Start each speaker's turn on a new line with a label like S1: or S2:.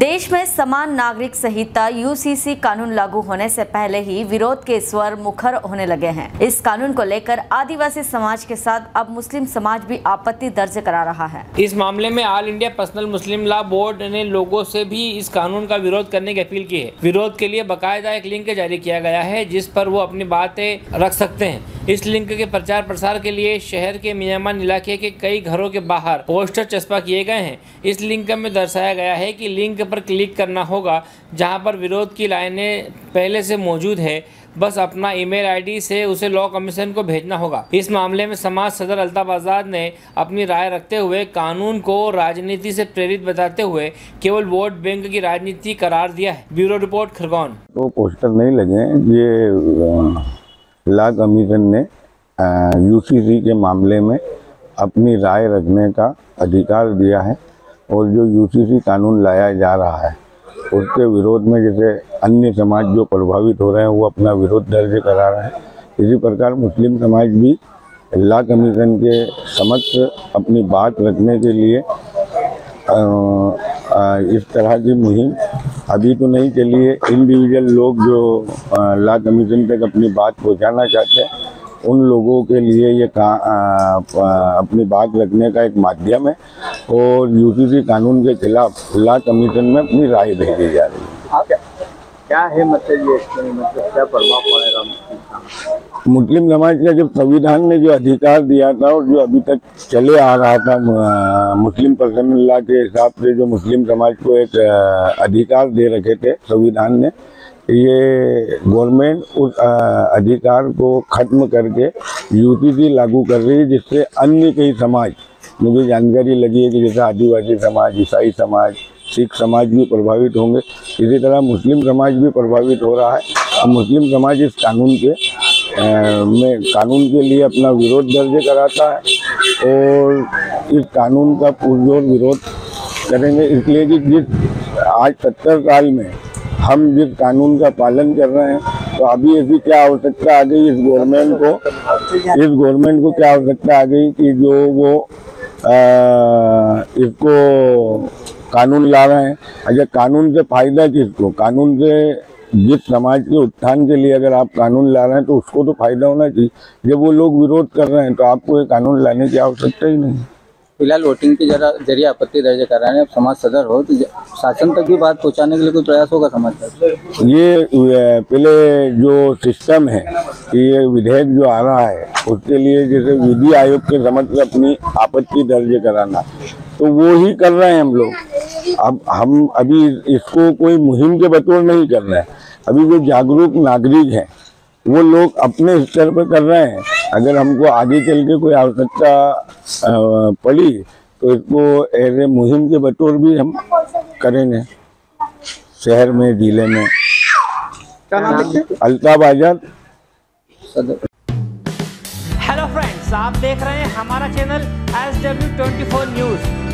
S1: देश में समान नागरिक संहिता यूसीसी कानून लागू होने से पहले ही विरोध के स्वर मुखर होने लगे हैं। इस कानून को लेकर आदिवासी समाज के साथ अब मुस्लिम समाज भी आपत्ति दर्ज करा रहा है।
S2: इस मामले में all India personal Muslim law board ने लोगों से भी इस कानून का विरोध करने की अपील की है। विरोध के लिए बाकायदा एक लिंक जारी किया गया है, जिस पर वो अपनी बातें रख सकते हैं। इस लिंक के प्रचार प्रसार के लिए शहर के मियामान इलाके के कई घरों के बाहर पोस्टर चस्पा किए गए हैं। इस लिंक में दर्शाया गया है कि लिंक पर क्लिक करना होगा, जहाँ पर विरोध की लाइनें पहले से मौजूद है। बस अपना ईमेल आईडी से उसे लॉ कमीशन को भेजना होगा। इस मामले में समाज सदर अल्ताफ आज़ाद ने अपनी राय रखते हुए कानून को राजनीति से प्रेरित बताते हुए केवल वोट बैंक की राजनीति करार दिया है। Bureau report Khargone.
S3: तो पोस्टर नहीं लगे ये लॉ कमीशन ने यूसीसी के मामले में अपनी राय रखने का अधिकार दिया है और जो यूसीसी कानून लाया जा रहा है, उसके विरोध में जैसे अन्य समाज जो प्रभावित हो रहे हैं, वो अपना विरोध दर्ज करा रहे हैं। इसी प्रकार मुस्लिम समाज भी ला कमीशन के समक्ष अपनी बात रखने के लिए इस तरह की मुहिम अभी तो नहीं चली है इंडिविजुअल लोग जो ला कमीशन तक अपनी बात पहुंचाना चाहते हैं उन लोगों के लिए ये का आ, अपनी बात रखने का एक माध्यम है और यूसीसी कानून के खिलाफ ला कमीशन में अपनी राय भेजी जा रही है।
S4: क्या है मतलब ये मतलब क्या प्रभाव पड़ेगा? मुस्लिम
S3: समाज का जब संविधान ने जो अधिकार दिया था और जो अभी तक चले आ रहा था मुस्लिम पर्सनल के हिसाब से जो मुस्लिम समाज को एक अधिकार दे रखे थे संविधान ने, ये गवर्नमेंट उस अधिकार को खत्म करके यूपीसी लागू कर रही है, जिससे अन्य कई समाज, मुझे जानकारी लगी है कि जैसे आदिवासी समाज, ईसाई समाज, सिख समाज भी प्रभावित होंगे। इसी तरह मुस्लिम समाज भी प्रभावित हो रहा है। और मुस्लिम समाज इस कानून के में कानून के लिए अपना विरोध दर्ज कराता है और इस कानून का पुरजोर विरोध करेंगे। इसलिए कि जिस आज सत्तर साल में हम जिस कानून का पालन कर रहे हैं तो अभी ऐसी क्या आवश्यकता आ गई इस गवर्नमेंट को? इस गवर्नमेंट को क्या आवश्यकता आ गई कि जो वो आ, इसको कानून ला रहे हैं? अच्छा कानून से फ़ायदा किसको? कानून से जिस समाज के उत्थान के लिए अगर आप कानून ला रहे हैं तो उसको तो फ़ायदा होना चाहिए। जब वो लोग विरोध कर रहे हैं तो आपको ये कानून लाने की आवश्यकता ही नहीं।
S4: फ़िलहाल वोटिंग के जरा ज़रिए आपत्ति दर्ज करा रहे हैं। आप समाज सदर हो तो शासन तक भी बात पहुँचाने के लिए कोई प्रयास होगा समाज
S3: ये पहले जो सिस्टम है ये विधेयक जो आ रहा है उसके लिए जैसे विधि आयोग के समक्ष अपनी आपत्ति दर्ज कराना तो वो ही कर रहे हैं हम लोग। अब हम अभी इसको कोई मुहिम के बतौर नहीं कर रहे हैं। अभी जो जागरूक नागरिक हैं वो लोग अपने स्तर पर कर रहे हैं। अगर हमको आगे चल के कोई आवश्यकता पड़ी तो इसको एज ए मुहिम के बतौर भी हम करेंगे। शहर में ज़िले में। अल्ताफ आज़ाद।
S2: हेलो फ्रेंड्स आप देख रहे हैं हमारा channel S W twenty four news